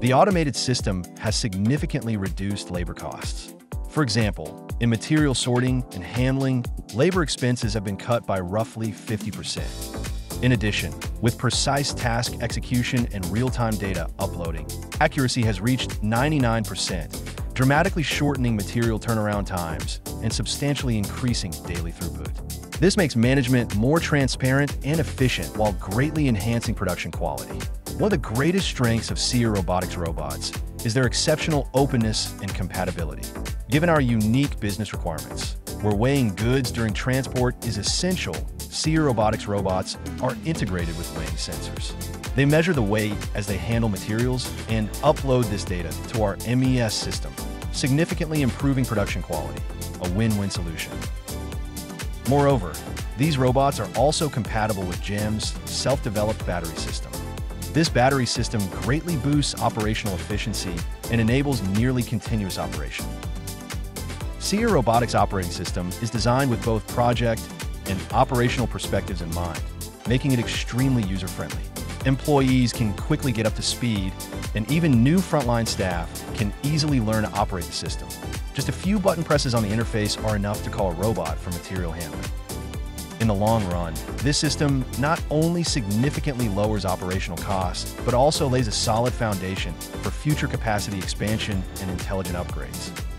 The automated system has significantly reduced labor costs. For example, in material sorting and handling, labor expenses have been cut by roughly 50%. In addition, with precise task execution and real-time data uploading, accuracy has reached 99%, dramatically shortening material turnaround times and substantially increasing daily throughput. This makes management more transparent and efficient while greatly enhancing production quality. One of the greatest strengths of Seer Robotics robots is their exceptional openness and compatibility. Given our unique business requirements, where weighing goods during transport is essential, Seer Robotics robots are integrated with weighing sensors. They measure the weight as they handle materials and upload this data to our MES system, significantly improving production quality, a win-win solution. Moreover, these robots are also compatible with GEM's self-developed battery system. This battery system greatly boosts operational efficiency and enables nearly continuous operation. Seer Robotics Operating System is designed with both project and operational perspectives in mind, making it extremely user-friendly. Employees can quickly get up to speed, and even new frontline staff can easily learn to operate the system. Just a few button presses on the interface are enough to call a robot for material handling. In the long run, this system not only significantly lowers operational costs, but also lays a solid foundation for future capacity expansion and intelligent upgrades.